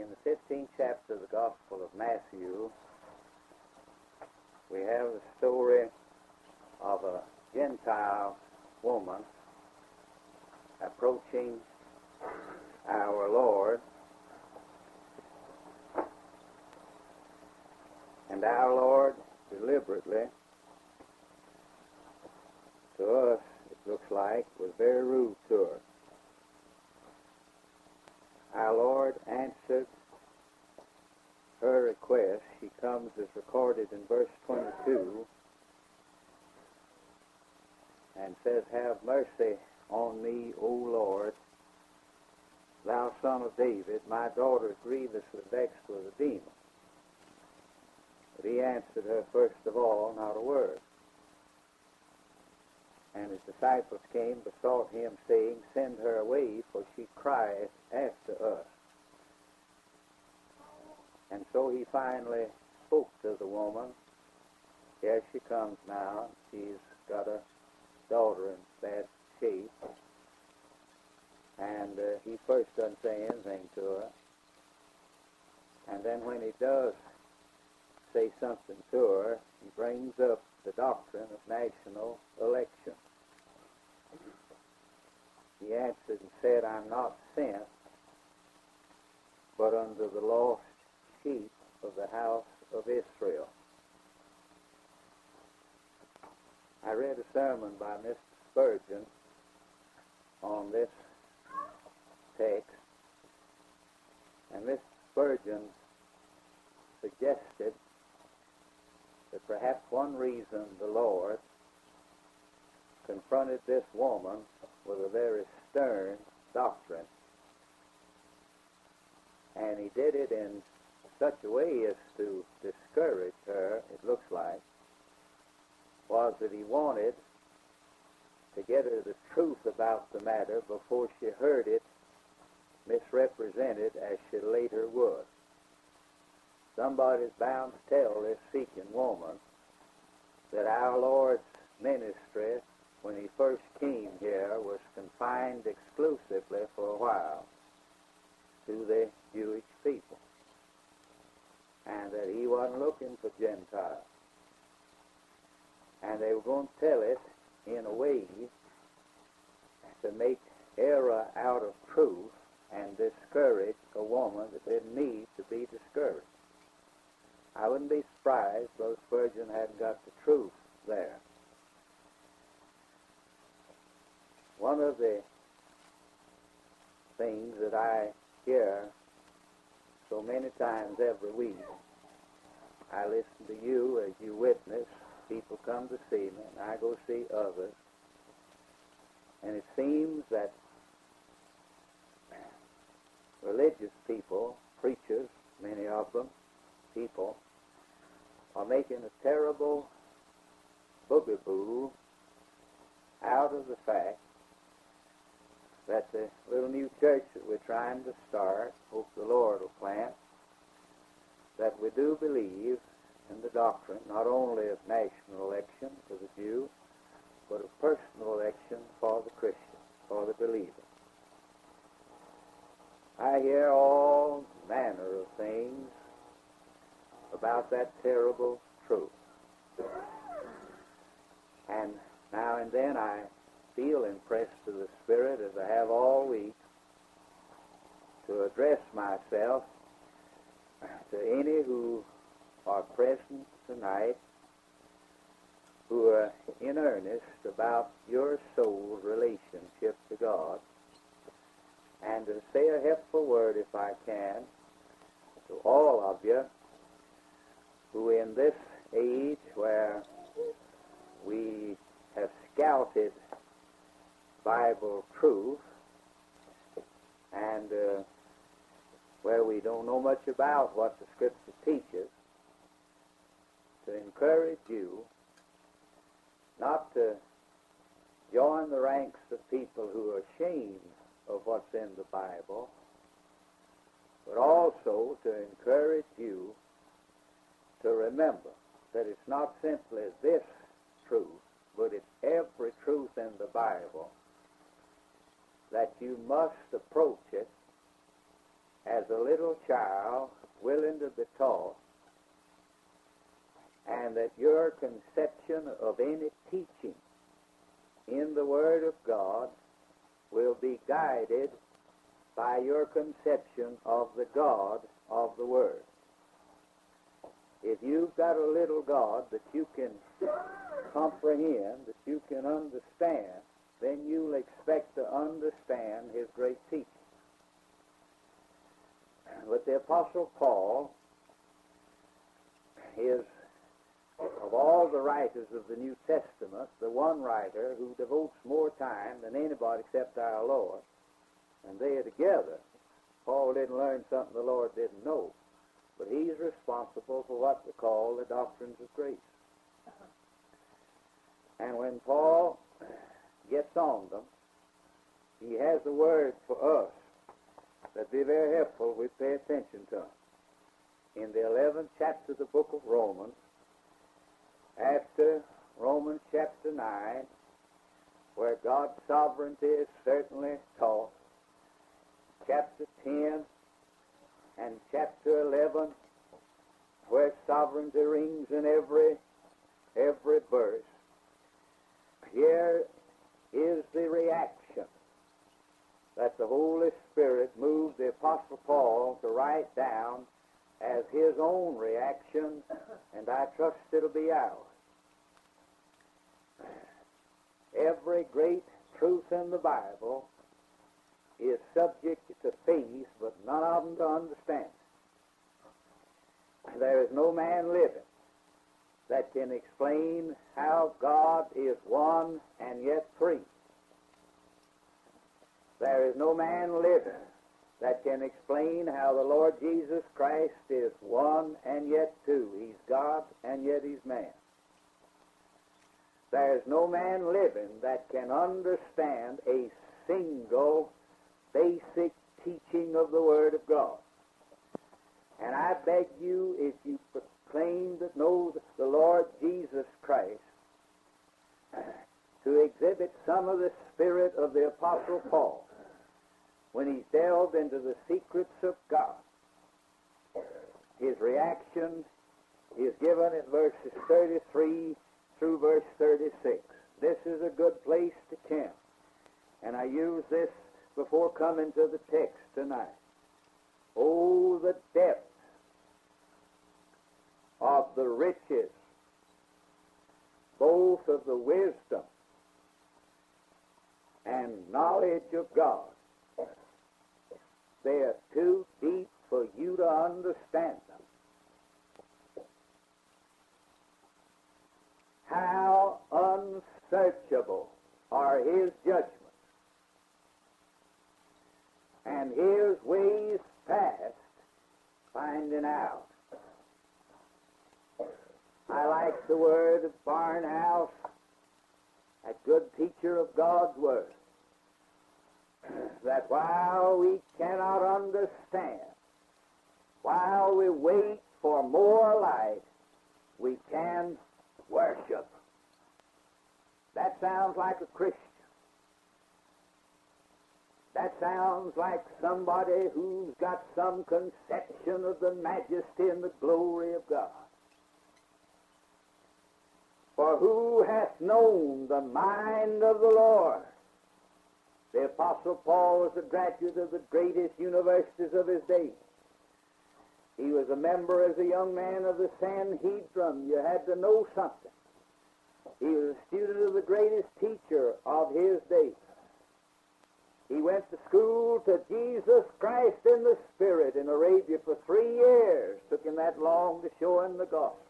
in the 15th chapter of the Gospel of Matthew, we have the story of a Gentile woman approaching our Lord. And our Lord deliberately, to us, it looks like, was very rude to her. Our Lord answered her request. She comes as recorded in verse 22 and says, Have mercy on me, O Lord, thou son of David. My daughter is grievously vexed with a demon. But he answered her, first of all, not a word. And his disciples came, besought him, saying, Send her away, for she crieth after us. And so he finally spoke to the woman. Here she comes now. She's got a daughter in bad shape. And uh, he first doesn't say anything to her. And then when he does say something to her, he brings up the doctrine of national election. He answered and said, I'm not sent, but unto the lost sheep of the house of Israel. I read a sermon by Mr. Spurgeon on this text, and Mr. Spurgeon suggested that perhaps one reason the Lord confronted this woman with a very stern doctrine, and he did it in such a way as to discourage her, it looks like, was that he wanted to get her the truth about the matter before she heard it misrepresented as she later would. Somebody's bound to tell this seeking woman that our Lord's ministry, when he first came here, was confined exclusively for a while to the Jewish people and that he wasn't looking for Gentiles. And they were going to tell it in a way to make error out of truth and discourage a woman that didn't need to be discouraged. I wouldn't be surprised though Spurgeon hadn't got the truth there. One of the things that I hear so many times every week. I listen to you as you witness. People come to see me, and I go see others. And it seems that religious people, preachers, many of them, people, are making a terrible boogaboo out of the fact that the little new church that we're trying to start, hope the Lord will plant, that we do believe in the doctrine not only of national election for the Jew, but of personal election for the Christian, for the believer. I hear all manner of things about that terrible truth. And now and then I feel impressed to the Spirit, as I have all week, to address myself to any who are present tonight who are in earnest about your soul relationship to God, and to say a helpful word, if I can, to all of you who in this age where we have scouted Bible truth and uh, where we don't know much about what the Scripture teaches, to encourage you not to join the ranks of people who are ashamed of what's in the Bible, but also to encourage you to remember that it's not simply this truth, but it's every truth in the Bible that you must approach it as a little child willing to be taught, and that your conception of any teaching in the Word of God will be guided by your conception of the God of the Word. If you've got a little God that you can comprehend, that you can understand, then you'll expect to understand His great teaching. But the Apostle Paul is, of all the writers of the New Testament, the one writer who devotes more time than anybody except our Lord. And they are together. Paul didn't learn something the Lord didn't know. But he's responsible for what we call the doctrines of grace. And when Paul on them, he has a word for us that'd be very helpful we pay attention to. In the 11th chapter of the book of Romans, after Romans chapter 9, where God's sovereignty is certainly taught, chapter 10 and chapter 11, where sovereignty rings in every every verse. Here is the reaction that the Holy Spirit moved the Apostle Paul to write down as his own reaction, and I trust it'll be ours. Every great truth in the Bible is subject to faith, but none of them to understand. There is no man living that can explain how God is one and yet three. There is no man living that can explain how the Lord Jesus Christ is one and yet two. He's God and yet he's man. There is no man living that can understand a single basic teaching of the Word of God. And I beg you, if you proclaim that know the Lord Jesus Christ, to exhibit some of the spirit of the Apostle Paul when he delved into the secrets of God. His reaction is given in verses 33 through verse 36. This is a good place to camp. And I use this before coming to the text tonight. Oh, the depth of the riches, both of the wisdom and knowledge of God. They are too deep for you to understand them. How unsearchable are His judgments and His ways past finding out. I like the word of Barnhouse, a good teacher of God's Word, that while we cannot understand, while we wait for more light, we can worship. That sounds like a Christian. That sounds like somebody who's got some conception of the majesty and the glory of God. For who hath known the mind of the Lord? The Apostle Paul was a graduate of the greatest universities of his day. He was a member as a young man of the Sanhedrin. You had to know something. He was a student of the greatest teacher of his day. He went to school to Jesus Christ in the Spirit in Arabia for three years. Took him that long to show him the gospel.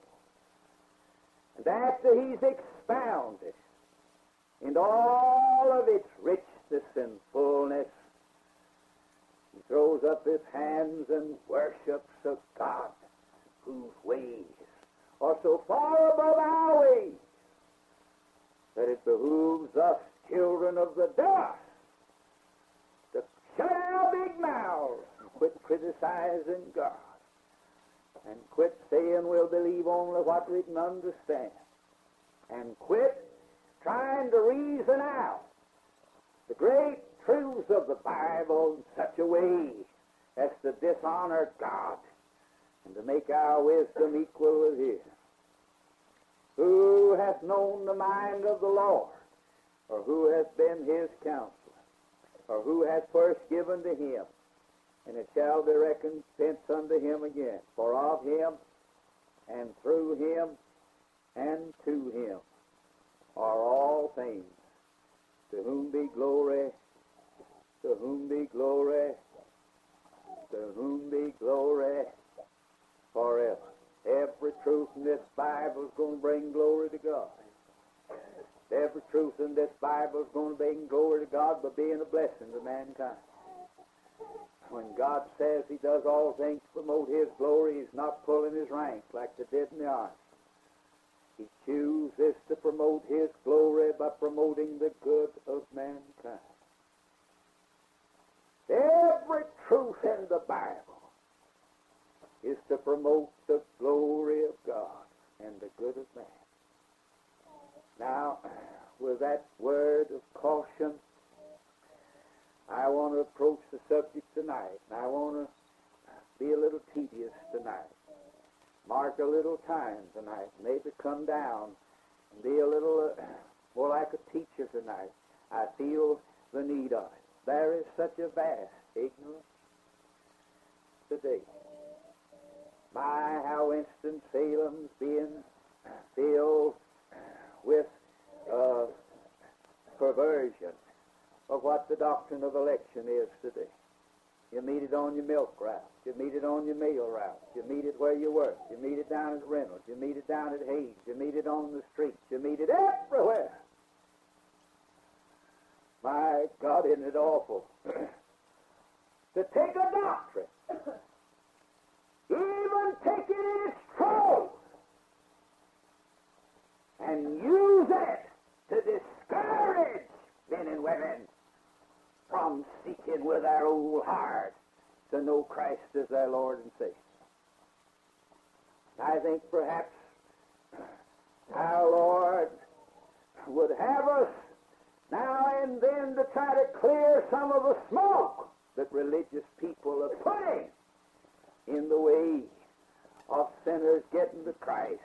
And after he's expounded in all of its richness and fullness, he throws up his hands and worships a God whose ways are so far above our ways that it behooves us, children of the dust, to shut our big mouths and quit criticizing God and quit saying we'll believe only what we can understand, and quit trying to reason out the great truths of the Bible in such a way as to dishonor God and to make our wisdom equal with His. Who hath known the mind of the Lord, or who hath been His counselor, or who hath first given to Him, and it shall be recompense unto Him again. For of Him, and through Him, and to Him are all things, to whom be glory, to whom be glory, to whom be glory forever. Every truth in this Bible is going to bring glory to God. Every truth in this Bible is going to bring glory to God by being a blessing to mankind. When God says He does all things to promote His glory, He's not pulling His rank like they did in the army. He chooses to promote His glory by promoting the good of mankind. Every truth in the Bible is to promote the glory of God and the good of man. Now, with that word of caution, I want to approach the subject tonight, and I want to be a little tedious tonight. Mark a little time tonight, maybe come down and be a little uh, more like a teacher tonight. I feel the need of it. There is such a vast ignorance today. My, how Winston-Salem's being filled with uh, perversion of what the doctrine of election is today. You meet it on your milk route. You meet it on your mail route. You meet it where you work. You meet it down at Reynolds. You meet it down at Hanes. You meet it on the streets. You meet it everywhere. My God, isn't it awful? to take a doctrine, even take it in its truth, and use it to discourage men and women from seeking with our whole heart to know Christ as our Lord and Savior. I think perhaps our Lord would have us now and then to try to clear some of the smoke that religious people are putting in the way of sinners getting to Christ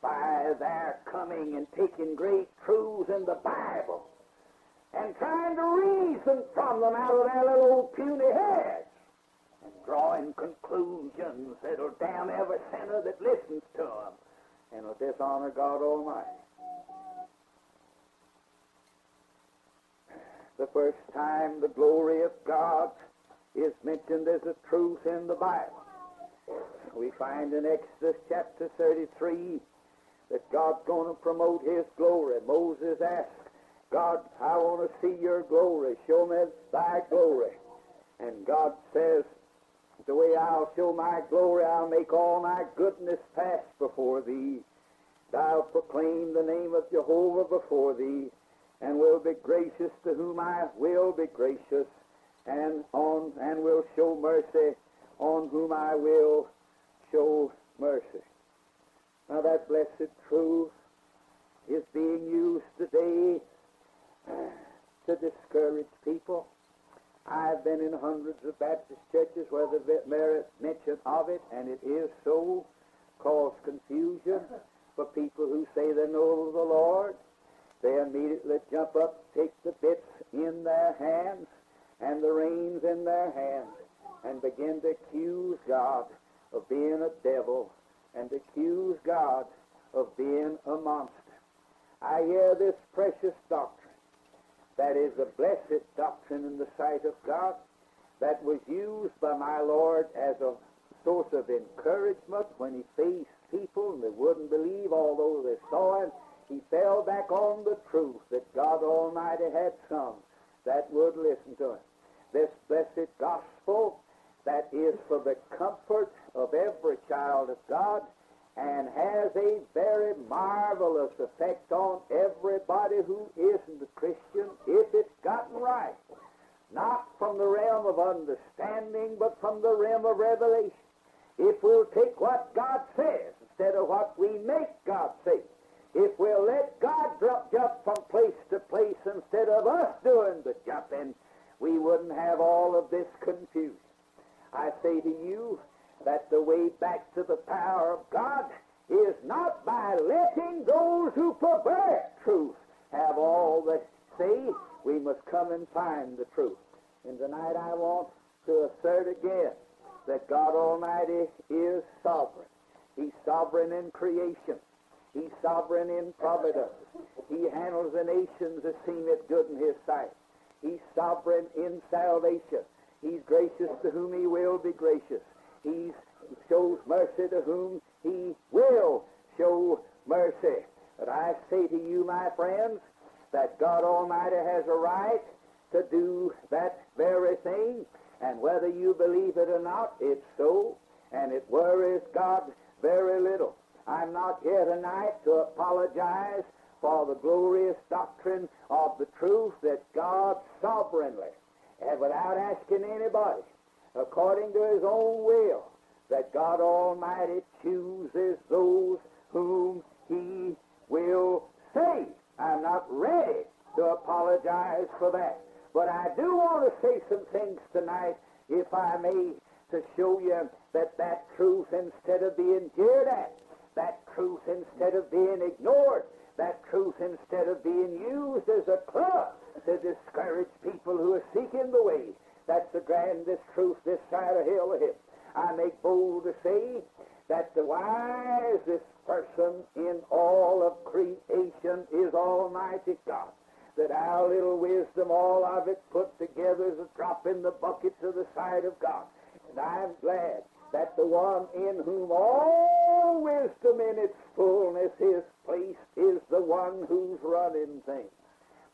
by their coming and taking great truths in the Bible and trying to reason from them out of their little puny heads and drawing conclusions that'll damn every sinner that listens to them and will dishonor God Almighty. The first time the glory of God is mentioned as a truth in the Bible. We find in Exodus chapter 33 that God's going to promote His glory. Moses asked God, I want to see your glory. Show me thy glory. And God says, the way I'll show my glory, I'll make all my goodness pass before thee. Thou proclaim the name of Jehovah before thee, and will be gracious to whom I will be gracious, and on and will show mercy on whom I will show mercy. Now that blessed truth is being used today to discourage people. I've been in hundreds of Baptist churches where the merit mention of it, and it is so, cause confusion for people who say they know the Lord. They immediately jump up, take the bits in their hands and the reins in their hands, and begin to accuse God of being a devil and accuse God of being a monster. I hear this precious doctrine that is a blessed doctrine in the sight of God that was used by my Lord as a source of encouragement when he faced people and they wouldn't believe, although they saw him. He fell back on the truth that God Almighty had some that would listen to him. This blessed gospel that is for the comfort of every child of God and has a very marvelous effect on everybody who isn't a Christian if it's gotten right. Not from the realm of understanding, but from the realm of revelation. If we'll take what God says instead of what we make God say, if we'll let God jump from place to place instead of us doing the jumping, we wouldn't have all of this confusion. I say to you that the way back to the power of God is not by letting those who pervert truth have all the say. We must come and find the truth. And tonight I want to assert again that God Almighty is sovereign. He's sovereign in creation. He's sovereign in providence. He handles the nations as seemeth good in his sight. He's sovereign in salvation. He's gracious to whom he will be gracious. He shows mercy to whom he will show mercy. But I say to you, my friends, that God Almighty has a right to do that very thing. And whether you believe it or not, it's so. And it worries God very little. I'm not here tonight to apologize for the glorious doctrine of the truth that God sovereignly, and without asking anybody, according to his own will, that God Almighty chooses those whom he will save. I'm not ready to apologize for that. But I do want to say some things tonight, if I may, to show you that that truth, instead of being jeered at, that truth, instead of being ignored, that truth, instead of being used as a club to discourage people who are seeking the way, that's the grandest truth this side of hell ahead. I make bold to say that the wisest person in all of creation is Almighty God. That our little wisdom, all of it put together, is a drop in the bucket to the side of God. And I'm glad that the one in whom all wisdom in its fullness is placed is the one who's running things.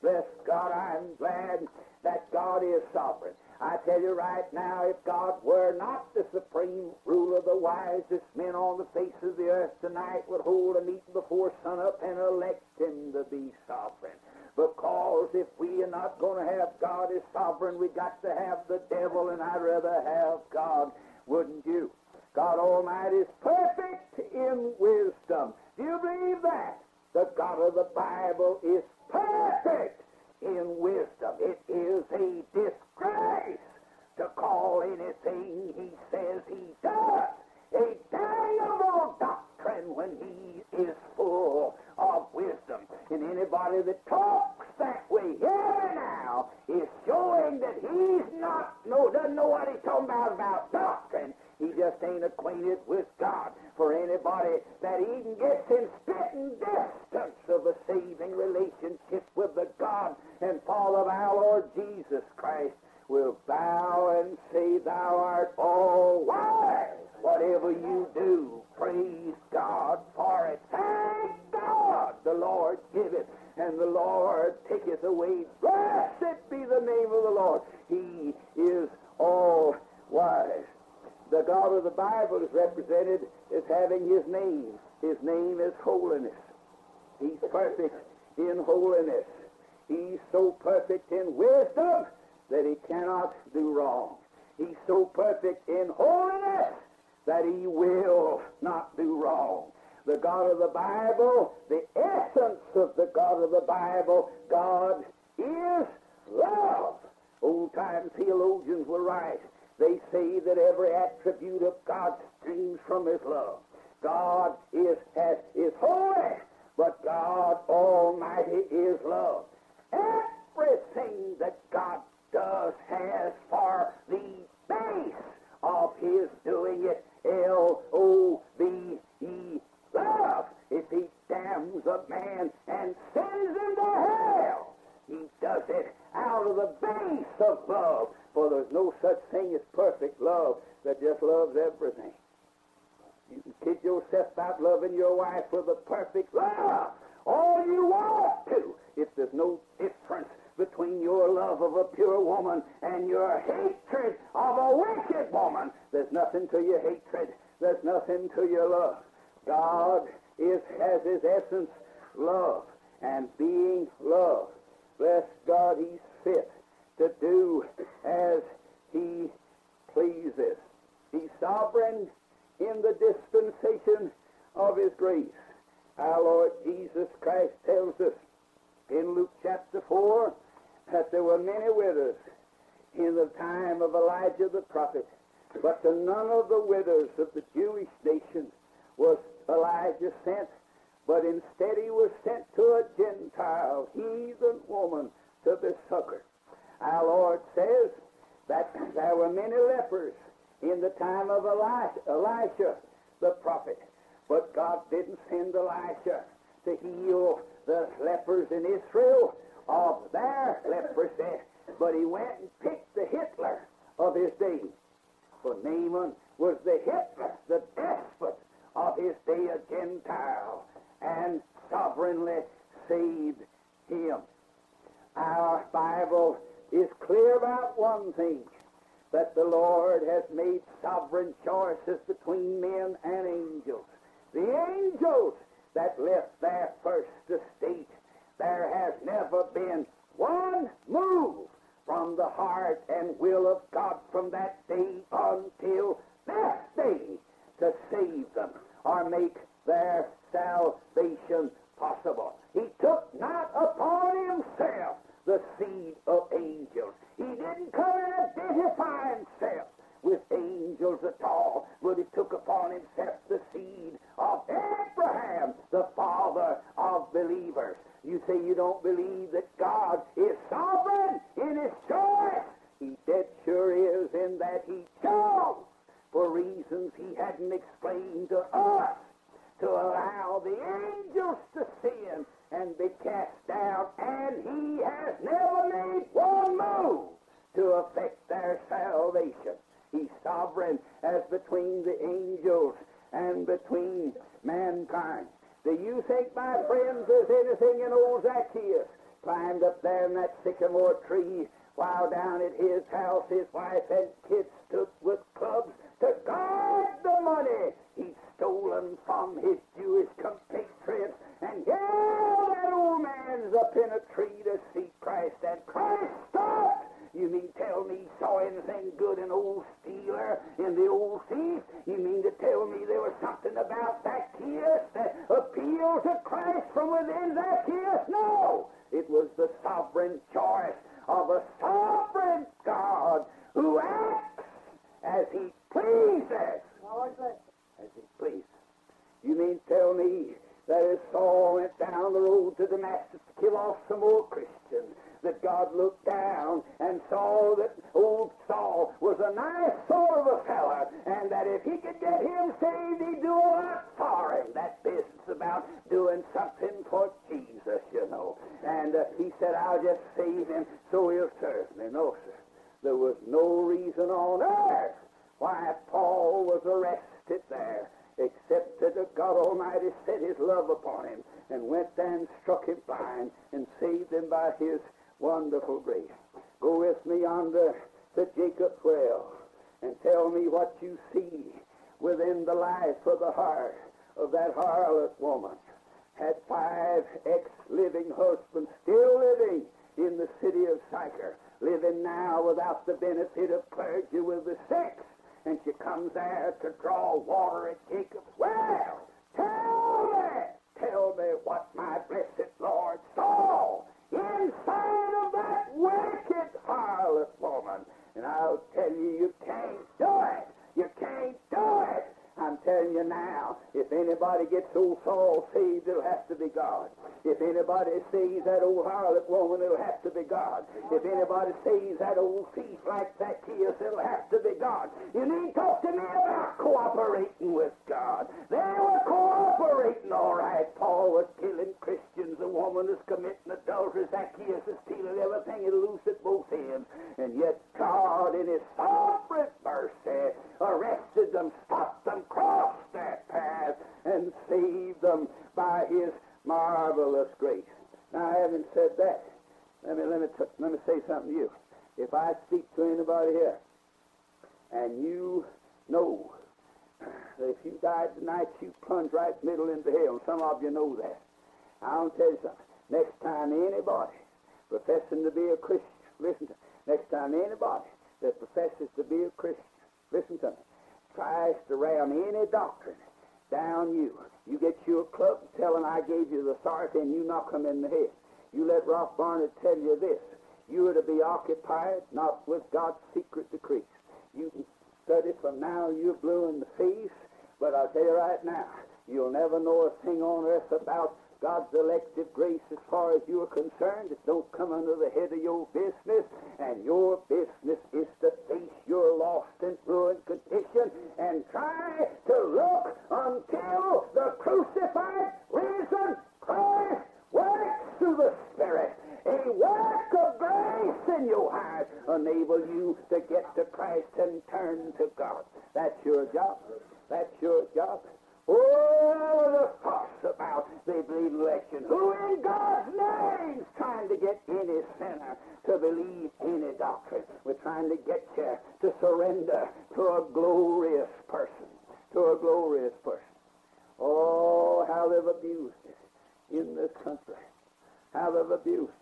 Bless God, I'm glad that God is sovereign. I tell you right now, if God were not the supreme ruler, of the wisest men on the face of the earth tonight would hold a meeting before sunup and elect him to be sovereign. Because if we are not going to have God as sovereign, we got to have the devil, and I'd rather have God, wouldn't you? God Almighty is perfect in wisdom. Do you believe that? The God of the Bible is perfect in wisdom. It is a disgrace to call anything he says he does a damnable doctrine when he is full of wisdom. And anybody that talks that way here now is showing that he's not, no, doesn't know what he's talking about about doctrine. He just ain't acquainted with God. For anybody that even gets in spitting distance of a saving relationship with the God and Father of our Lord Jesus Christ will bow and say, Thou art all wise. Whatever you do, praise God for it. Thank God the Lord giveth and the Lord taketh away. Blessed be the name of the Lord. He is all wise. The God of the Bible is represented as having his name. His name is holiness. He's perfect in holiness. He's so perfect in wisdom that he cannot do wrong. He's so perfect in holiness that he will not do wrong. The God of the Bible, the essence of the God of the Bible, God is love. Old time theologians were right. They say that every attribute of God streams from his love. God is, has, is holy, but God Almighty is love. Everything that God does has for the base of his doing it L-O-V-E, love. If he damns a man and sends him to hell, he does it out of the base of love. For there's no such thing as perfect love that just loves everything. You can kid yourself about loving your wife with a perfect love. All you want to. If there's no difference between your love of a pure woman and your hatred of a wicked woman, there's nothing to your hatred. There's nothing to your love. God is has his essence love and being love. Bless God, he's fit to do as he pleases. He's sovereign in the dispensation of his grace. Our Lord Jesus Christ tells us in Luke chapter 4 that there were many widows in the time of Elijah the prophet But to none of the widows of the Jewish nation was Elijah sent, but instead he was sent to a Gentile, heathen woman, to be succored. Our Lord says that there were many lepers in the time of Elisha, Elisha the prophet, but God didn't send Elisha to heal the lepers in Israel of their leprosy, but he went and picked the Hitler of his day. For Naaman was the Hitler, the despot of his day, a Gentile, and sovereignly saved him. Our Bible is clear about one thing that the Lord has made sovereign choices between men and angels. The angels that left their first estate, there has never been one move from the heart and will of God from that day until this day to save them or make their salvation possible. He took not upon himself the seed of angels. He didn't come and identify himself with angels at all, but he took upon himself the seed of Abraham, the father of believers. You say you don't believe that God is sovereign in his choice. He dead sure is in that he chose for reasons he hadn't explained to us to allow the angels to sin and be cast out, and he has never made one move to affect their salvation. He's sovereign as between the angels and between mankind. Do you think, my friends, there's anything in old Zacchaeus climbed up there in that sycamore tree while down at his house his wife and kids stood with clubs to guard the money he'd stolen from his Jewish compatriots. And here that old man's up in a tree to see Christ, and Christ stopped. You mean tell me he saw anything good in old Steeler, in the old thief? You mean to tell me there was something about that Zacchaeus that appealed to Christ from within that Zacchaeus? No! It was the sovereign choice of a sovereign God who acts as he pleases. As he pleases. You mean tell me that as Saul went down the road to Damascus to kill off some more Christians, that God looked down and saw that old Saul was a nice sort of a fella, and that if he could get him saved, he'd do a lot for him. That business about doing something for Jesus, you know. And uh, he said, I'll just save him so he'll serve me. No, sir. There was no reason on earth why Paul was arrested there except that God Almighty set his love upon him and went there and struck him blind and saved him by his wonderful grace. Go with me yonder to Jacob's well and tell me what you see within the life of the heart of that harlot woman. Had five ex-living husbands still living in the city of Sychar, living now without the benefit of clergy with the sex. and she comes there to draw water at Jacob's well. Tell me, tell me what my blessed Lord saw inside now, if anybody gets old Saul saved, it'll have to be God. If anybody saves that old harlot woman, it'll have to be God. If anybody saves that old thief like Zacchaeus, it'll have to be God. You need talk to me about cooperating with God. They were cooperating, all right. Paul was killing Christians. The woman is committing adultery. Zacchaeus is stealing everything and loose at both ends. And yet God, in his sovereign mercy, arrested them, stopped them, crossed their path, and saved them by his marvelous grace. Now, having said that, let me let me t- let me say something to you. If I speak to anybody here, and you know that if you died tonight, you plunge right middle into hell. Some of you know that. I'll tell you something. Next time anybody professing to be a Christian, listen to me. Next time anybody that professes to be a Christian, listen to me, tries to ram any doctrine down you. You get you a club, tell them I gave you the authority, and you knock them in the head. You let Rolfe Barnard tell you this. You are to be occupied not with God's secret decrees. You can 30 from now, you're blue in the face. But I'll tell you right now, you'll never know a thing on earth about God's elective grace as far as you are concerned. It don't come under the head of your business, and your business is to face your lost and ruined condition and try to look until the crucified, risen Christ works through the Spirit. A work of grace in your heart enable you to get to Christ and turn to God. That's your job. That's your job. Oh, the fuss about the election. Who in God's name is trying to get any sinner to believe any doctrine? We're trying to get you to surrender to a glorious person. To a glorious person. Oh, how they've abused it in this country. How they've abused.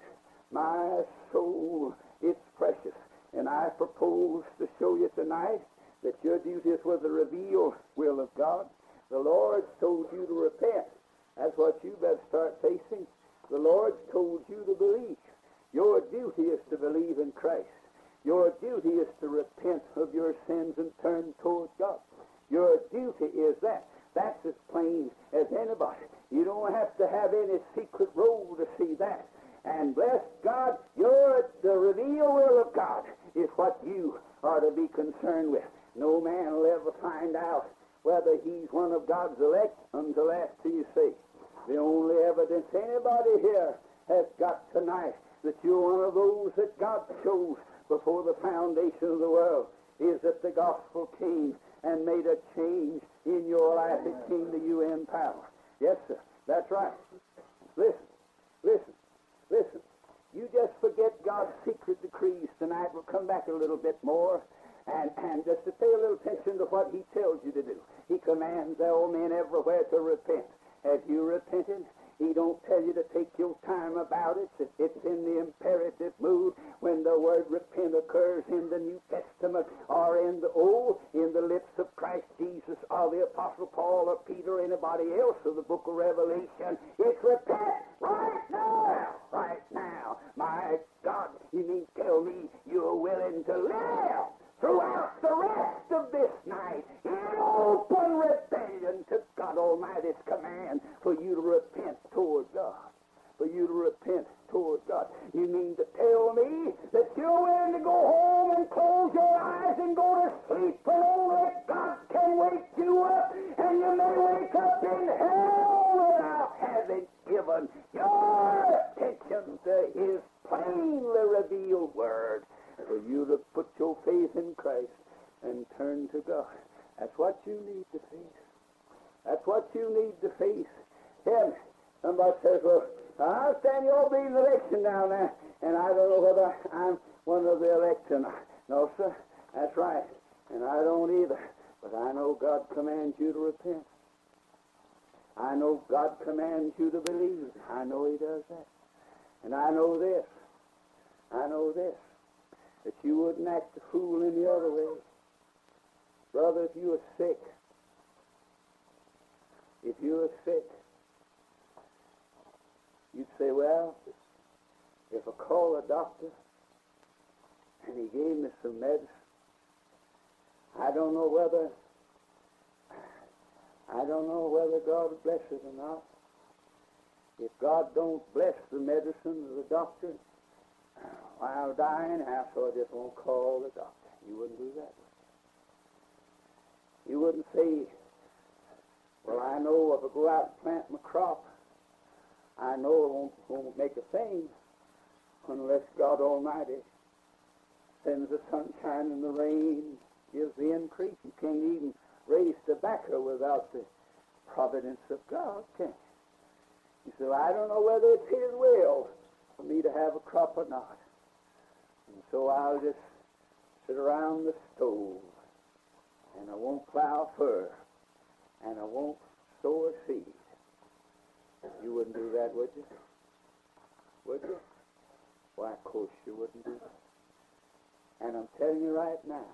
My soul, it's precious. And I propose to show you tonight that your duty is with the revealed will of God. The Lord's told you to repent. That's what you better start facing. The Lord's told you to believe. Your duty is to believe in Christ. Your duty is to repent of your sins and turn toward God. Your duty is that. That's as plain as anybody. You don't have to have any secret role to see that. And bless God, your the revealed will of God is what you are to be concerned with. No man will ever find out whether he's one of God's elect until after you see. The only evidence anybody here has got tonight that you're one of those that God chose before the foundation of the world is that the gospel came and made a change in your life. It came to you in power. Yes, sir. That's right. Listen, listen, listen. You just forget God's secret decrees tonight. We'll come back a little bit more and, and just to pay a little attention to what he tells you to do. He commands all men everywhere to repent. Have you repented? He don't tell you to take your time about it. It's in the imperative mood when the word repent occurs in the New Testament or in the Old, in the lips of Christ Jesus or the Apostle Paul or Peter or anybody else of the book of Revelation. It's repent right now. Right now. My God, you mean tell me you're willing to live throughout the rest of this night in open rebellion to God Almighty's command for you to repent toward God. For you to repent toward God. You mean to tell me that you're willing to go home and close your eyes and go to sleep and only you're being election down there, and I don't know whether I'm one of the elect or not. No, sir. That's right. And I don't either. But I know God commands you to repent. I know God commands you to believe. I know He does that. And I know this. I know this that you wouldn't act a fool any other way. Brother, if you are sick, if you are sick, you'd say, well, if I call a doctor and he gave me some medicine, I don't know whether I don't know whether God will bless it or not. If God don't bless the medicine of the doctor, while dying, I so I just won't call the doctor. You wouldn't do that. You wouldn't say, well, I know if I go out and plant my crop, I know it won't, won't make a thing unless God Almighty sends the sunshine and the rain, gives the increase. You can't even raise tobacco without the providence of God, can you? You say, well, I don't know whether it's His will for me to have a crop or not. And so I'll just sit around the stove, and I won't plow fur, and I won't sow a seed. You wouldn't do that, would you? Would you? Why, of course you wouldn't do that. And I'm telling you right now,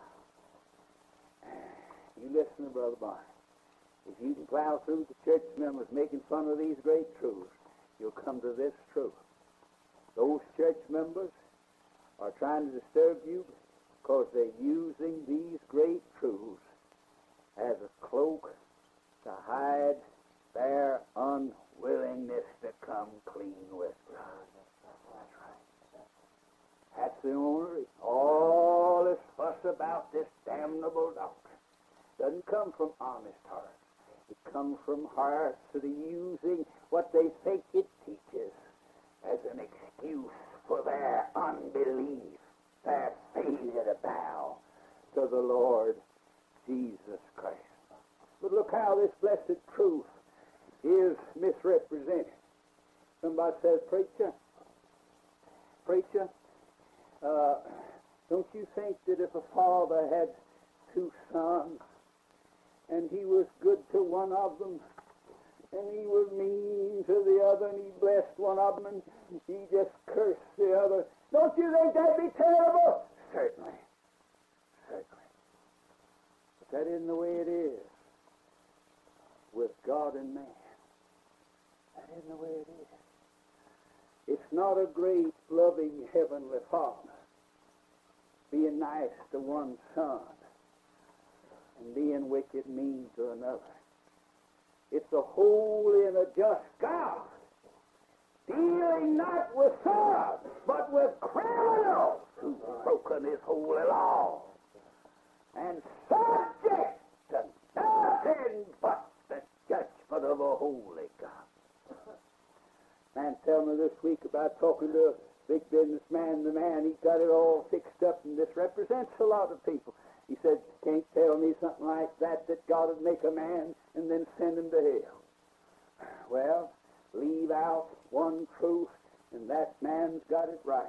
you listen to Brother Barnes. If you can plow through the church members making fun of these great truths, you'll come to this truth. Those church members are trying to disturb you because they're using these great truths as a cloak to hide their unwillingness to come clean with God. That's the only reason. All this fuss about this damnable doctrine doesn't come from honest hearts. It comes from hearts that are using what they think it teaches as an excuse for their unbelief, their failure to bow to the Lord Jesus Christ. But look how this blessed truth is misrepresented. Somebody says, Preacher, preacher, uh, don't you think that if a father had two sons and he was good to one of them and he was mean to the other and he blessed one of them and he just cursed the other, don't you think that'd be terrible? Certainly. Certainly. But that isn't the way it is with God and man. That isn't the way it is. It's not a great, loving Heavenly Father being nice to one son and being wicked, mean to another. It's a holy and a just God dealing not with sons, but with criminals who've broken his holy law and subject to nothing but the judgment of a holy God. Man tell me this week about talking to big businessman, the man, he got it all fixed up, and this represents a lot of people. He said, can't tell me something like that, that God would make a man and then send him to hell. Well, leave out one truth, and that man's got it right.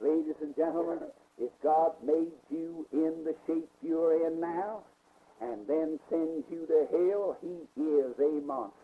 Ladies and gentlemen, if God made you in the shape you're in now, and then sends you to hell, he is a monster.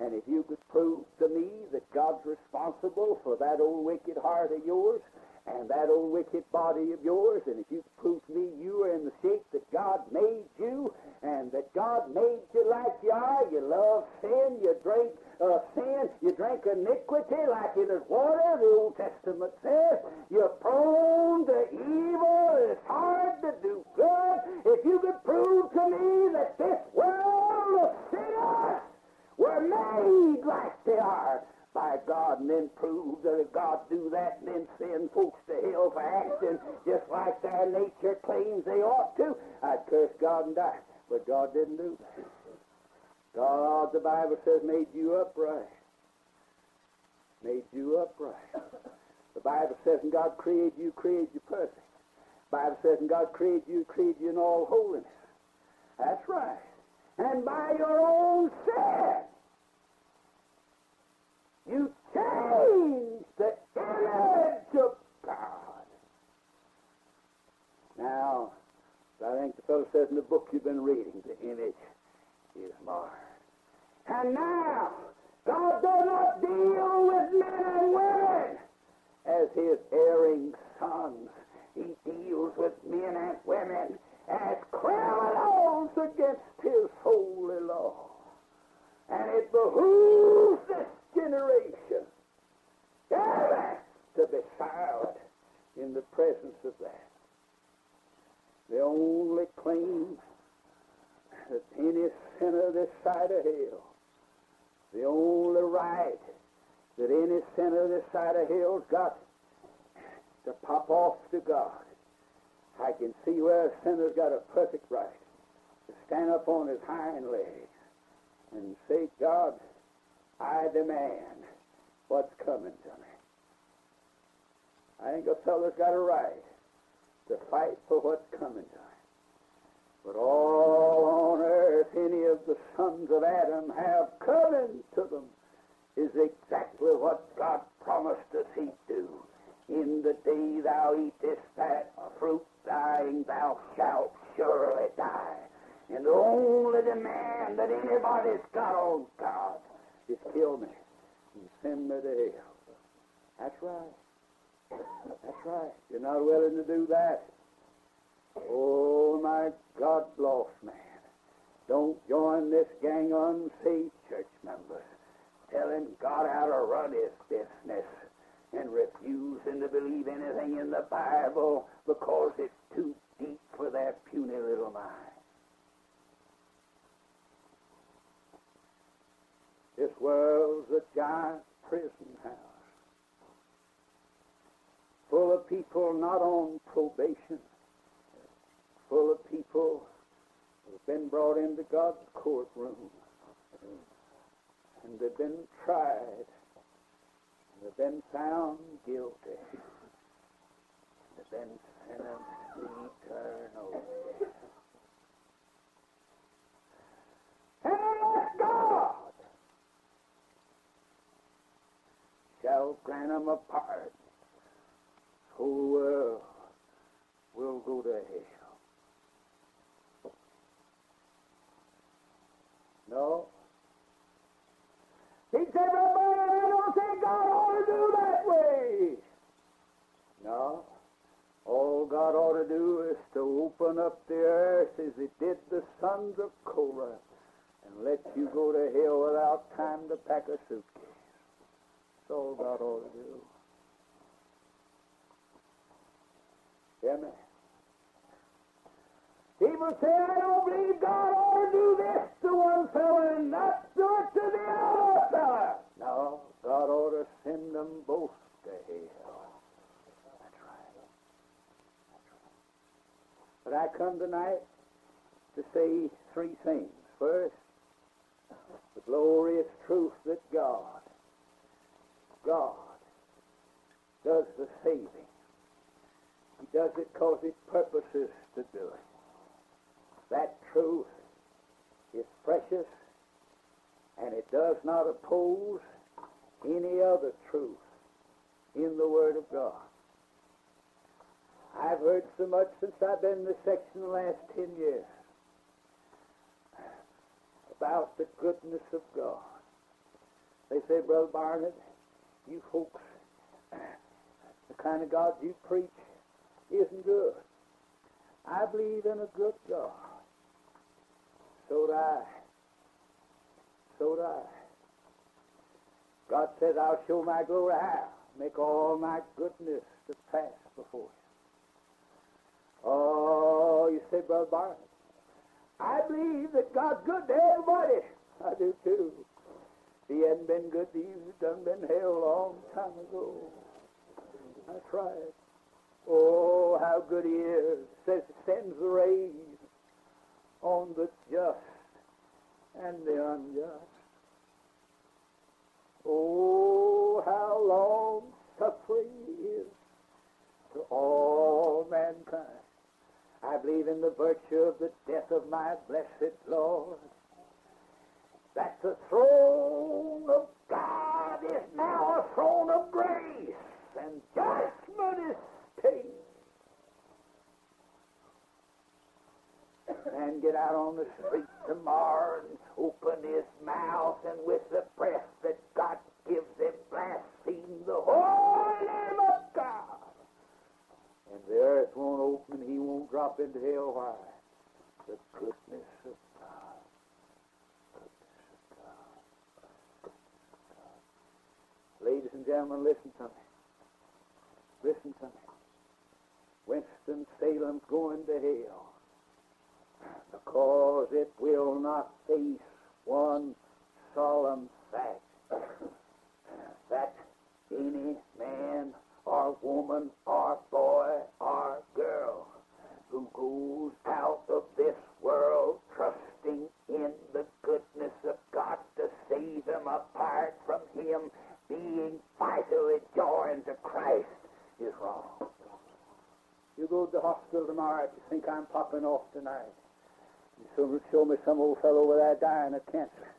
And if you could prove to me that God's responsible for that old wicked heart of yours and that old wicked body of yours, and if you could prove to me you are in the shape that God made you and that God made you like you are, you love sin, you drink uh, sin, you drink iniquity like it is water, the Old Testament says, you're prone to evil, it's hard to do good. If you could prove to me that this world of sinners were made like they are by God and then prove that if God do that then send folks to hell for acting just like their nature claims they ought to, I'd curse God and die. But God didn't do that. God, the Bible says, made you upright. Made you upright. The Bible says, and God created you, created you perfect. The Bible says, and God created you, created you in all holiness. That's right. And by your own sin, you change the image of God. Now, I think the fellow says in the book you've been reading, the image is marred. And now, God does not deal with men and women as his erring sons. He deals with men and women as criminals against law. And it behooves this generation to be silent in the presence of that. The only claim that any sinner this side of hell, the only right that any sinner this side of hell's got to pop off to God. I can see where a sinner's got a perfect right to stand up on his hind legs and say, God, I demand what's coming to me. I think a fellow's got a right to fight for what's coming to him. But all on earth any of the sons of Adam have coming to them is exactly what God promised us he'd do. In the day thou eatest that fruit, dying thou shalt surely die. And the only demand that anybody's got on God is kill me and send me to hell. That's right. That's right. You're not willing to do that. Oh, my God, lost man. Don't join this gang of unsaved church members telling God how to run his business and refusing to believe anything in the Bible because it's too deep for their puny little mind. This world's a giant prison house full of people not on probation, full of people who have been brought into God's courtroom and they've been tried and they've been found guilty. and They've been sentenced to eternal death. And unless God shall grant them a pardon, the whole world uh, will go to hell. No. He said, Barnard, I don't think God ought to do that way. No. All God ought to do is to open up the earth as He did the sons of Korah and let you go to hell without time to pack a suitcase. All God ought to do. Hear me? People say, I don't believe God ought to do this to one fellow and not do it to the other fellow. No, God ought to send them both to hell. That's right. But I come tonight to say three things. First, the glorious truth that God, God does the saving. He does it because He purposes to do it. That truth is precious and it does not oppose any other truth in the Word of God. I've heard so much since I've been in this section the last ten years about the goodness of God. They say, Brother Barnard, you folks, the kind of God you preach isn't good. I believe in a good God. So do I. So do I. God says, I'll show my glory how. Make all my goodness to pass before you. Oh, you say, Brother Barnard, I believe that God's good to everybody. I do too. He hadn't been good to you, done been hell a long time ago. That's right. Oh, how good he is. Says sends the rain on the just and the unjust. Oh, how long suffering is to all mankind. I believe in the virtue of the death of my blessed Lord. That the throne of God is now a throne of grace, and judgment is paid. And get out on the street tomorrow and open his mouth, and with the breath that God gives him, blaspheme the holy name of God. And the earth won't open, he won't drop into hell. Why? The goodness of God. Goodness of God. Ladies and gentlemen, listen to me. Listen to me. Winston-Salem's going to hell because it will not face one solemn fact that any man or woman or boy or girl who goes out of this world trusting in the goodness of God to save them apart from Him being vitally joined to Christ is wrong. You go to the hospital tomorrow if you think I'm popping off tonight. You show, me some old fellow over there dying of cancer.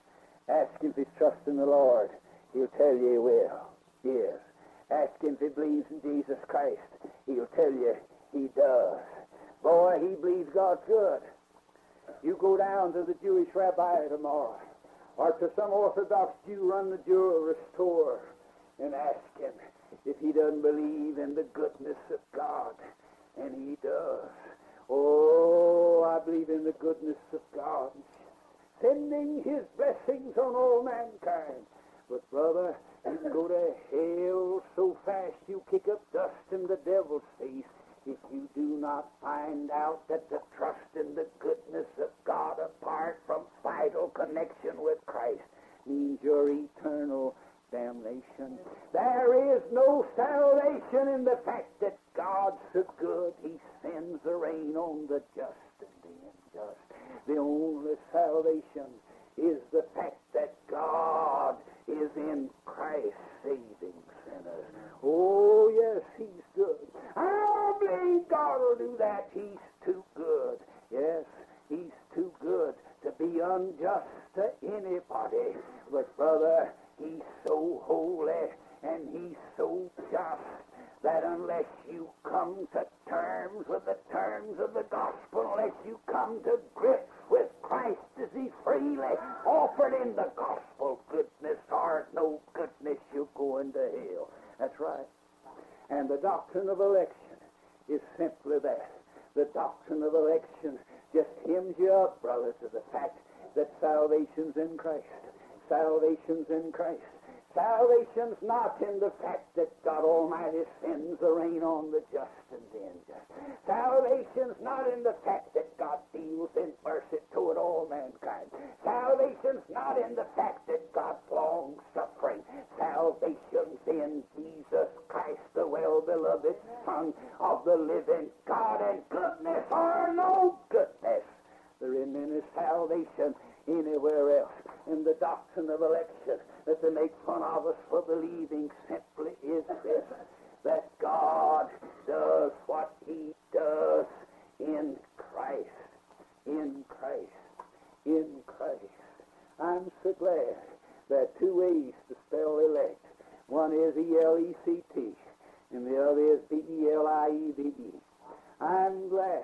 Ask him if he's trusting the Lord. He'll tell you he will. Yes. Ask him if he believes in Jesus Christ. He'll tell you he does. Boy, he believes God's good. You go down to the Jewish rabbi tomorrow, or to some Orthodox Jew run the jewelry store, and ask him if he doesn't believe in the goodness of God. And he does. Oh, I believe in the goodness of God, sending his blessings on all mankind. But, brother, you can go to hell so fast you kick up dust in the devil's face if you do not find out that the trust in the goodness of God apart from vital connection with Christ means your eternal damnation. There is no salvation in the fact that God's so good he sends the rain on the just and the unjust. The only salvation is the fact that God is in Christ saving sinners. Oh, yes, He's good. I believe God will do that. He's too good. Yes, He's too good to be unjust to anybody. But, brother, He's so holy and He's so just that unless you come to terms with the terms of the gospel, unless you come to grips with Christ as He freely offered in the gospel, goodness or no goodness, you go into hell. That's right. And the doctrine of election is simply that. The doctrine of election just hems you up, brother, to the fact that salvation's in Christ. Salvation's in Christ. Salvation's not in the fact that God Almighty sends the rain on the just and the unjust. Salvation's not in the fact that God deals in mercy toward all mankind. Salvation's not in the fact that God longs suffering. Salvation's in Jesus Christ, the well-beloved Son of the living God, and goodness or no goodness. There isn't any salvation anywhere else. In the doctrine of election that they make fun of us for believing simply is this that God does what He does in Christ. In Christ. In Christ. I'm so glad that two ways to spell elect. One is E-L-E-C-T, and the other is B-E-L-I-E-V-E. I'm glad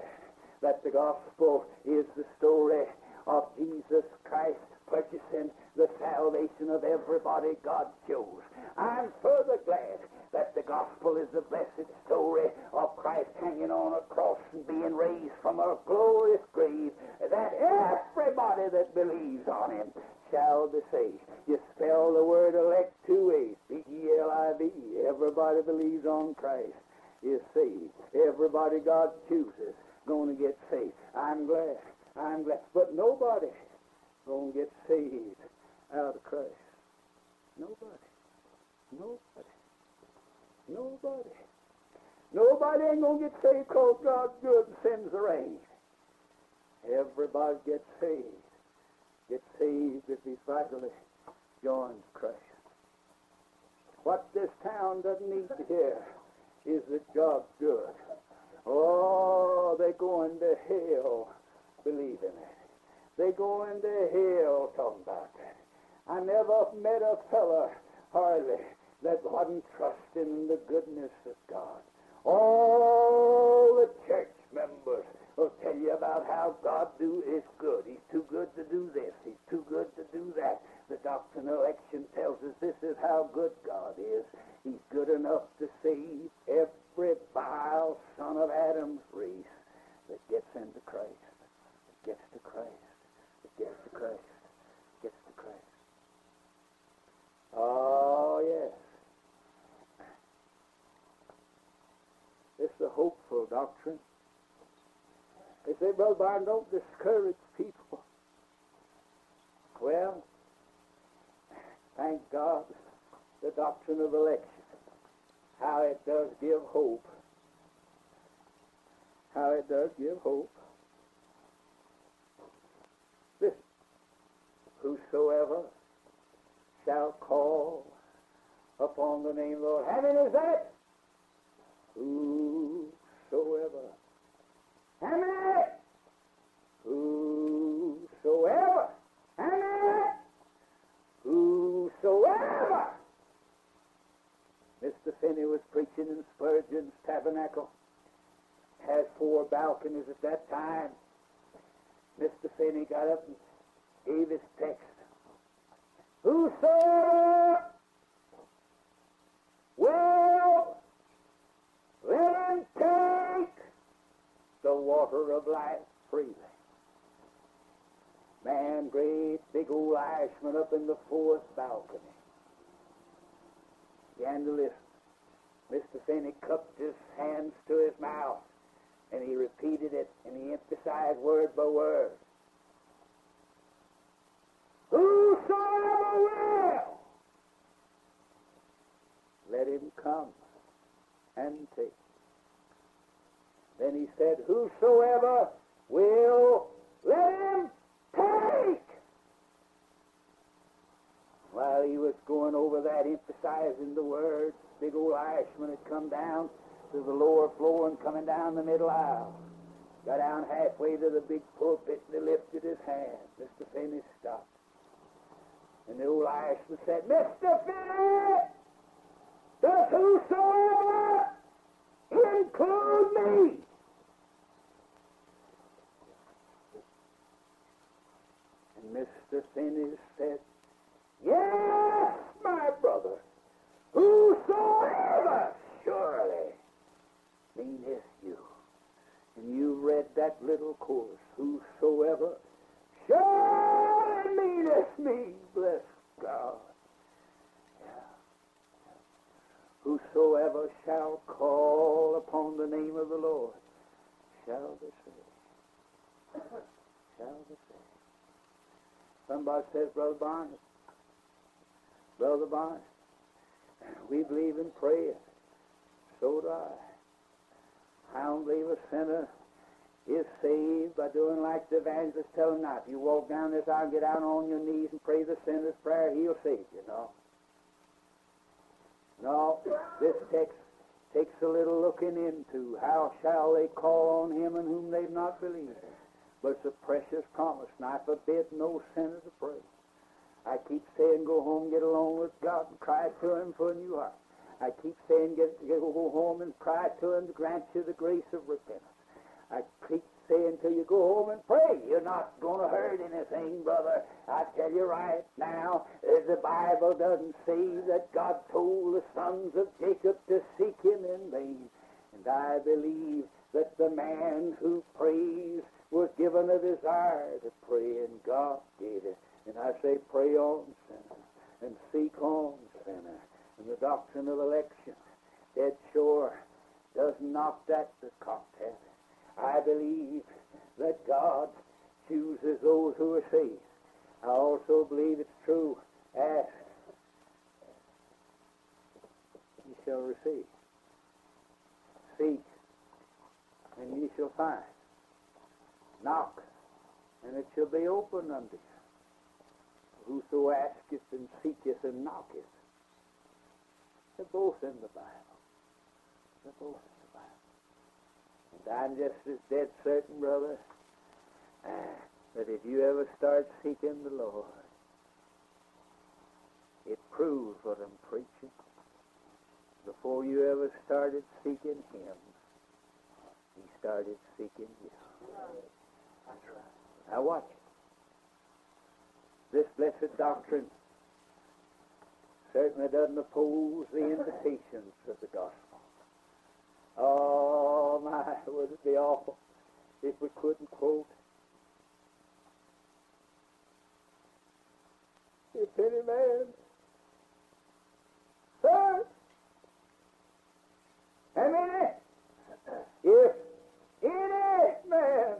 that the gospel is the story of Jesus Christ purchasing the salvation of everybody God chose. I'm further glad that the gospel is the blessed story of Christ hanging on a cross and being raised from a glorious grave, that everybody that believes on him shall be saved. You spell the word elect two ways, B-E-L-I-V-E. Everybody believes on Christ is saved. Everybody God chooses going to get saved. I'm glad. I'm glad. But nobody to get saved out of Christ. Nobody. Nobody. Nobody. Nobody ain't to get saved because God's good and sends the rain. Everybody gets saved. Gets saved if he vitally joins Christ. What this town doesn't need to hear is that God's good. Oh, they're going to hell believing it. They go into hell talking about that. I never met a fella, hardly, that wasn't trusting in the goodness of God. All the church members will tell you about how God do is good. He's too good to do this. He's too good to do that. The doctrine of election tells us this is how good God is. He's good enough to save every vile son of Adam's race that gets into Christ, that gets to Christ, that gets to Christ, gets to Christ. Oh, yes. It's a hopeful doctrine. Say, don't discourage people. Well, thank God, the doctrine of election, how it does give hope. How it does give hope. This, whosoever shall call upon the name of the Lord. Many is that? Whosoever. How many? Whosoever. How many? Whosoever. Mr. Finney was preaching in Spurgeon's tabernacle. Had four balconies at that time. Mr. Finney got up and whosoever will, let him take. While he was going over that, emphasizing the word, big old Irishman had come down to the lower floor and coming down the middle aisle. Got down halfway to the big pulpit and he lifted his hand. Mr. Finney stopped. And the old Irishman said, Mr. Finney, does whosoever include me? Mr. Finney said, Yes, my brother, whosoever surely meaneth you. And you read that little chorus, whosoever surely meaneth me, bless God. Whosoever shall call upon the name of the Lord shall be saved. Shall be saved. Somebody says, Brother Barnes, Brother Barnes, we believe in prayer. So do I. I don't believe a sinner is saved by doing like the evangelist tell him not. If you walk down this aisle, get out on your knees and pray the sinner's prayer, he'll save you. No. No, this text takes a little looking into how shall they call on him in whom they've not believed. But it's a precious promise, and I forbid no sinner to pray. I keep saying go home, get along with God, and cry to him for a new heart. I keep saying get, get go home and cry to him to grant you the grace of repentance. I keep saying till you go home and pray. You're not going to hurt anything, brother. I tell you right now, uh, the Bible doesn't say that God told the sons of Jacob to seek him in vain. And I believe that the man who prays was given a desire to pray, and God gave it. And I say, pray on, sinner, and seek on, sinner. And the doctrine of election, dead sure, does not that the cocktail. I believe that God chooses those who are saved. I also believe it's true. Ask, ye shall receive. Seek, and ye shall find. Knock, and it shall be opened unto you. Whoso asketh and seeketh and knocketh. They're both in the Bible. They're both in the Bible. And I'm just as dead certain, brother, that if you ever start seeking the Lord, it proves what I'm preaching. Before you ever started seeking Him, He started seeking you. Now watch. This blessed doctrine certainly doesn't oppose the invitations of the gospel. Oh my, would it be awful if we couldn't quote if any man and any if any man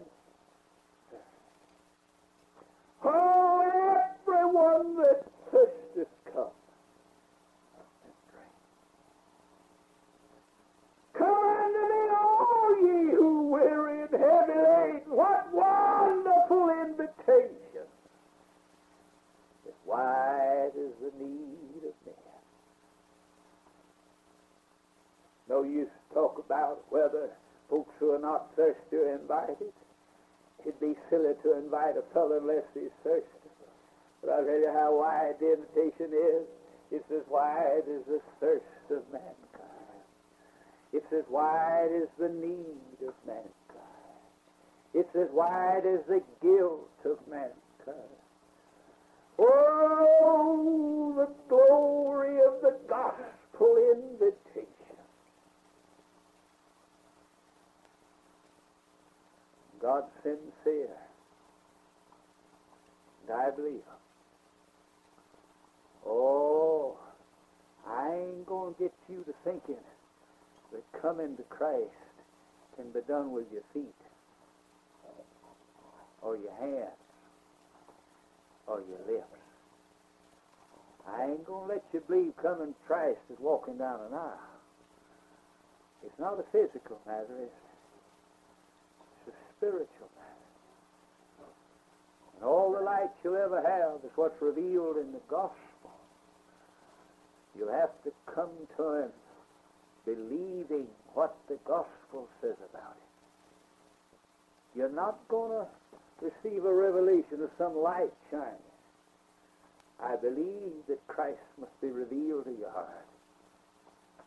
oh everyone that thirsteth come come unto me all ye who weary and heavy laden what wonderful invitation as wide as the need of man. No use to talk about whether folks who are not thirsty are invited. It'd be silly to invite a fellow unless he's thirsty. But I'll tell you how wide the invitation is. It's as wide as the thirst of mankind. It's as wide as the need of mankind. It's as wide as the guilt of mankind. Oh, the glory of the gospel invitation. God's sincere. And I believe him. Oh, I ain't going to get you to thinking that coming to Christ can be done with your feet or your hands or your lips. I ain't going to let you believe coming to Christ is walking down an aisle. It's not a physical matter, it's, spiritual man. And all the light you'll ever have is what's revealed in the gospel. You'll have to come to Him believing what the gospel says about it. You're not going to receive a revelation of some light shining. I believe that Christ must be revealed to your heart.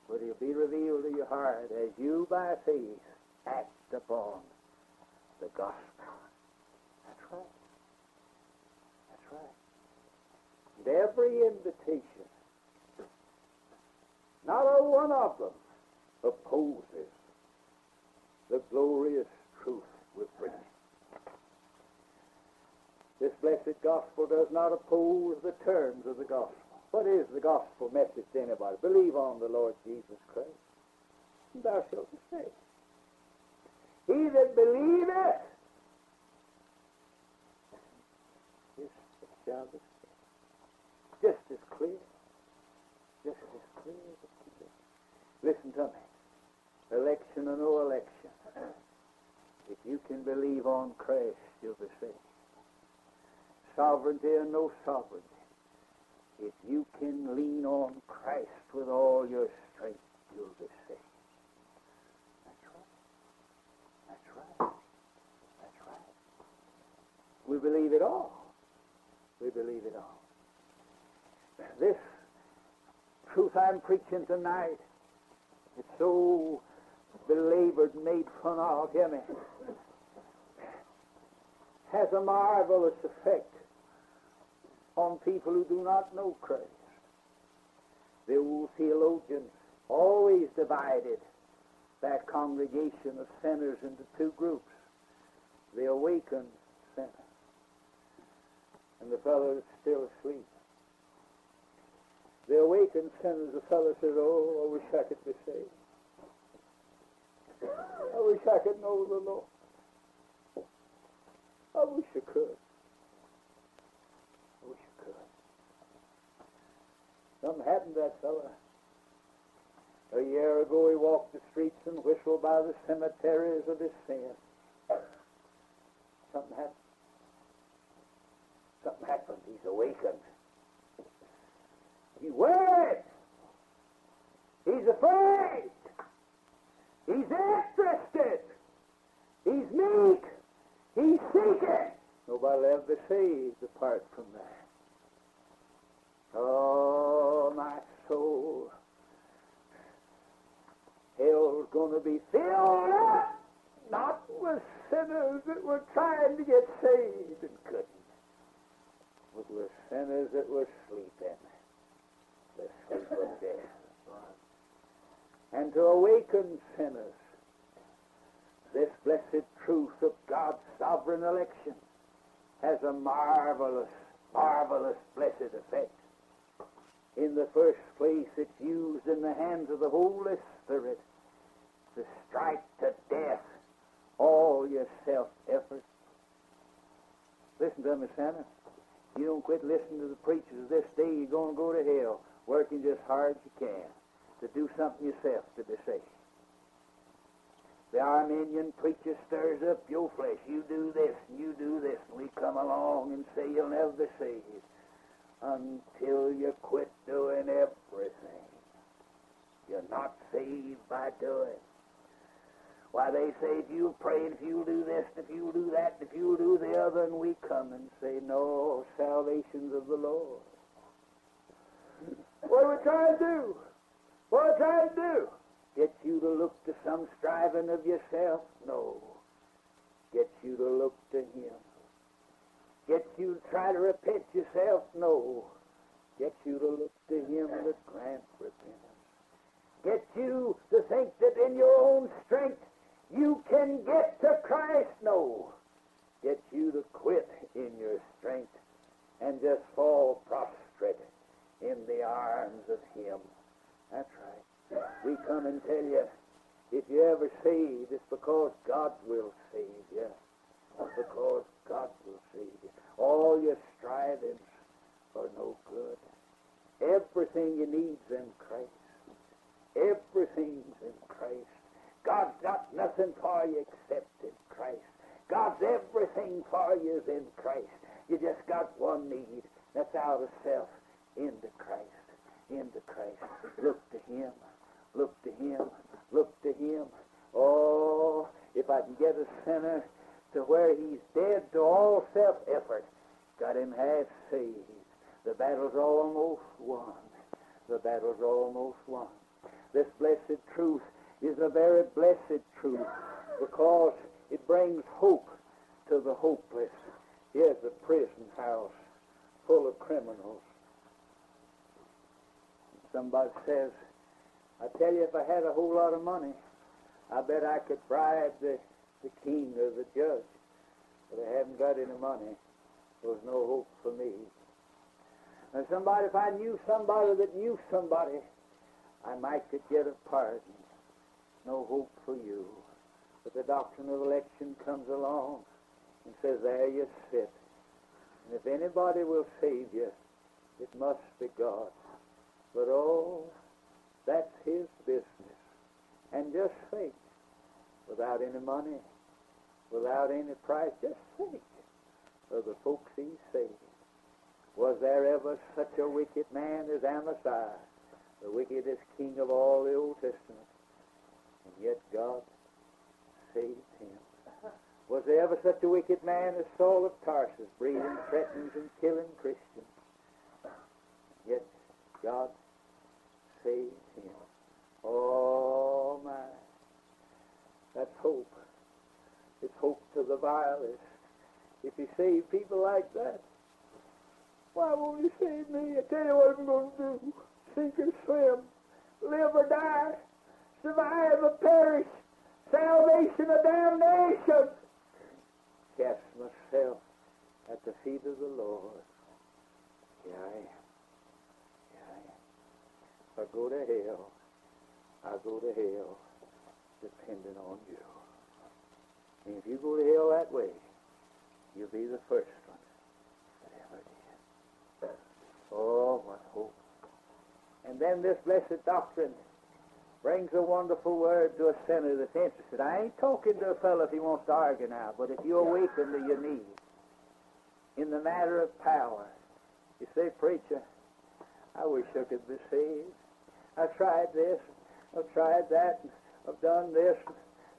But he'll be revealed to your heart as you by faith act upon the gospel. That's right. That's right. And every invitation, not a one of them opposes the glorious truth we're. This blessed gospel does not oppose the terms of the gospel. What is the gospel message to anybody? Believe on the Lord Jesus Christ, and thou shalt be saved. He that believeth shall be saved. Just as clear. Just as clear as. Listen to me. Election or no election. If you can believe on Christ, you'll be saved. Sovereignty or no sovereignty. If you can lean on Christ with all your strength, you'll be saved. That's right. That's right. That's right. We believe it all. We believe it all. This truth I'm preaching tonight, it's so belabored, made fun of, hear me, has a marvelous effect on people who do not know Christ. The old theologians always divided that congregation of sinners into two groups the awakened and the fellow that's still asleep. The awakened sinners, the fellow says, Oh, I wish I could be saved. I wish I could know the Lord. I wish I could. I wish I could. Something happened to that fellow. A year ago he walked the streets and whistled by the cemeteries of his sin. Something happened. Something happened. He's awakened. He's worried. He's afraid. He's interested. He's meek. He's seeking. Nobody will ever be saved apart from that. Oh, my soul. Hell's going to be filled up, not with sinners that were trying to get saved and couldn't, with sinners that were sleeping, the sleep of death. And to awaken sinners, this blessed truth of God's sovereign election has a marvelous, marvelous, blessed effect. In the first place, it's used in the hands of the Holy Spirit to strike to death all your self-effort. Listen to me, Santa. You don't quit listening to the preachers this day, you're going to go to hell, working just hard as you can to do something yourself to be saved. The Arminian preacher stirs up your flesh. You do this and you do this. And we come along and say you'll never be saved until you quit doing everything. You're not saved by doing. Why, they say if you'll pray if you'll do this if you'll do that if you'll do the other, and we come and say, no, salvation's of the Lord. What are we trying to do? What are we trying to do? Get you to look to some striving of yourself? No. Get you to look to Him. Get you to try to repent yourself? No. Get you to look to Him that grants repentance. Get you to think that in your own strength you can get to Christ? No. Get you to quit in your strength and just fall prostrate in the arms of Him. That's right. We come and tell you, if you ever saved, it's because God will save you. Because God will save you. All your strivings are no good. Everything you need's in Christ. Everything's in Christ. God's got nothing for you except in Christ. God's everything for you is in Christ. You just got one need. That's out of self into Christ. into Christ. Look to Him. Look to Him. Look to Him. Oh, if I can get a sinner to where he's dead to all self-effort, got him half saved. The battle's almost won. The battle's almost won. This blessed truth is a very blessed truth because it brings hope to the hopeless. Here's a prison house full of criminals. Somebody says, I tell you, if I had a whole lot of money, I bet I could bribe the, the king or the judge. But I haven't got any money. There's no hope for me. And somebody, if I knew somebody that knew somebody, I might could get a pardon. No hope for you. But the doctrine of election comes along and says, there you sit. And if anybody will save you, it must be God. But oh, that's his business. And just think, without any money, without any price, just think of the folks he saved. Was there ever such a wicked man as Amaziah, the wickedest king of all the Old Testament? Yet God saved him. Was there ever such a wicked man as Saul of Tarsus, breathing threatenings and killing Christians? Yet God saved him. Oh my. That's hope. It's hope to the vilest. If he saved people like that, why won't he save me? I tell you what I'm going to do. Sink or swim. Live or die. Survive or perish. Salvation or damnation. Cast myself at the feet of the Lord. Here I am. Here I am. If I go to hell, I go to hell depending on you. And if you go to hell that way, you'll be the first one that ever did. Oh, what hope. And then this blessed doctrine brings a wonderful word to a sinner that's interested. I ain't talking to a fellow if he wants to argue now, but if you awaken to your need in the matter of power, you say, Preacher, I wish I could be saved. I've tried this, I've tried that, I've done this,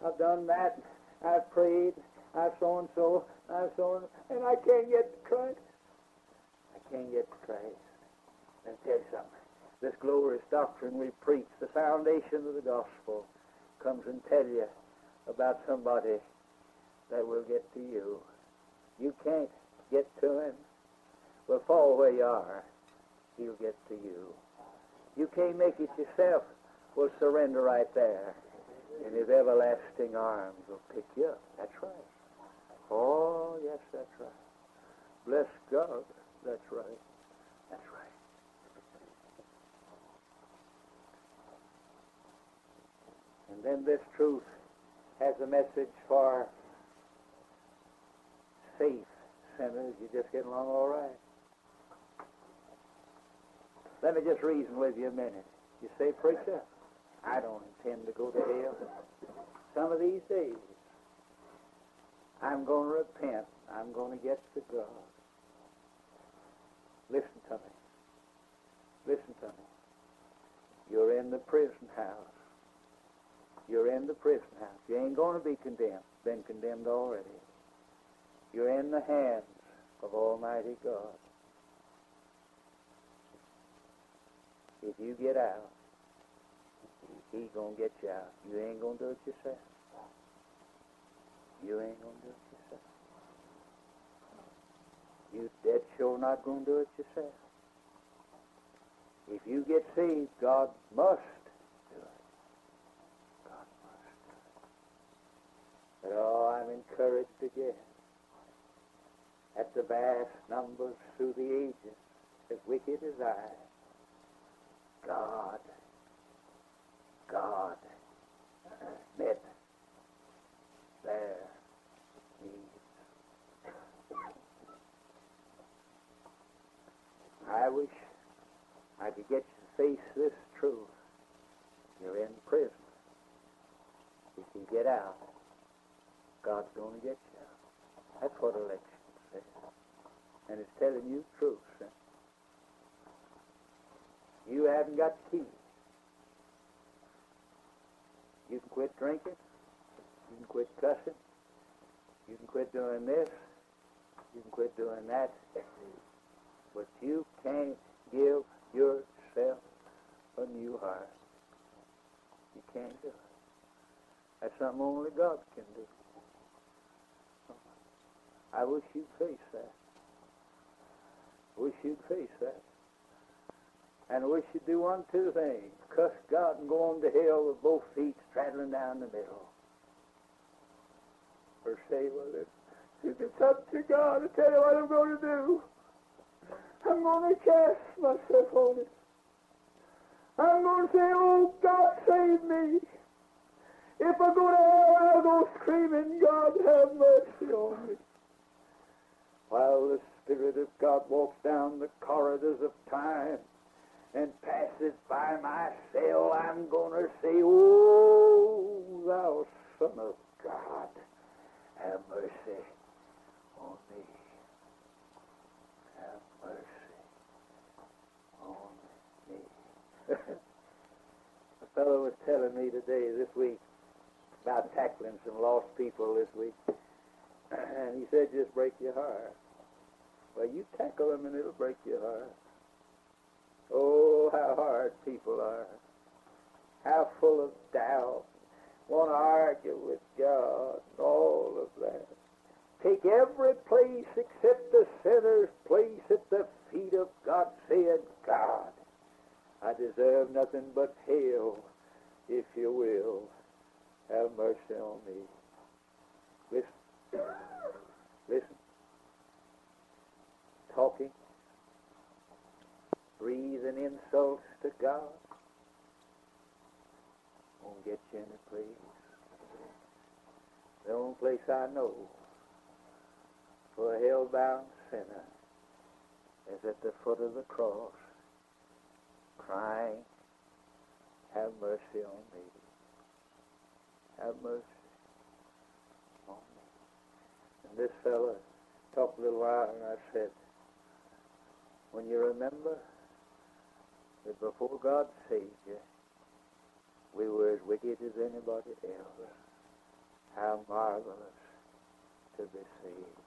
I've done that, I've prayed, I've so and so, I've so and and I can't get to Christ. I can't get to Christ. Let me tell you something. This glorious doctrine we preach, the foundation of the gospel, comes and tell you about somebody that will get to you. You can't get to him. Well, fall where you are. He'll get to you. You can't make it yourself. Well, surrender right there. And his everlasting arms will pick you up. That's right. Oh, yes, that's right. Bless God. That's right. That's right. And then this truth has a message for safe sinners. You're just getting along all right. Let me just reason with you a minute. You say, preacher, I don't intend to go to hell. Some of these days, I'm going to repent. I'm going to get to God. Listen to me. Listen to me. You're in the prison house. You're in the prison house. You ain't going to be condemned. Been condemned already. You're in the hands of Almighty God. If you get out, He's going to get you out. You ain't going to do it yourself. You ain't going to do it yourself. You dead sure not going to do it yourself. If you get saved, God must do it. God must do it. Oh, I'm encouraged again at the vast numbers through the ages, as wicked as I. God, God met their needs. I wish I could get you to face this truth. You're in prison. You get out, God's going to get you. That's what election says. And it's telling you the truth. You haven't got the key. You can quit drinking. You can quit cussing. You can quit doing this. You can quit doing that. But you can't give yourself a new heart. You can't do it. That's something only God can do. I wish you'd face that. Wish you'd face that. And I wish you'd do one, two things. Cuss God and go on to hell with both feet straddling down the middle. Or say, well, if it's up to God, I tell you what I'm going to do. I'm going to cast myself on it. I'm going to say, oh, God, save me. If I go to hell, I'll go screaming, God, have mercy on me. While the Spirit of God walks down the corridors of time and passes by my cell, I'm going to say, Oh, thou Son of God, have mercy on me. Have mercy on me. A fellow was telling me today, this week, about tackling some lost people this week. And he said, just break your heart. Well, you tackle them and it'll break your heart. Oh, how hard people are. How full of doubt. Want to argue with God and all of that. Take every place except the sinner's place at the feet of God, saying, God, I deserve nothing but hell, if you will. Have mercy on me. Listen. Listen. Talking. Breathing insults to God. Won't get you any place. The only place I know for a hell-bound sinner is at the foot of the cross, crying, have mercy on me. Have mercy on me. And this fellow talked a little while, and I said, when you remember that before God saved you, we were as wicked as anybody else, how marvelous to be saved.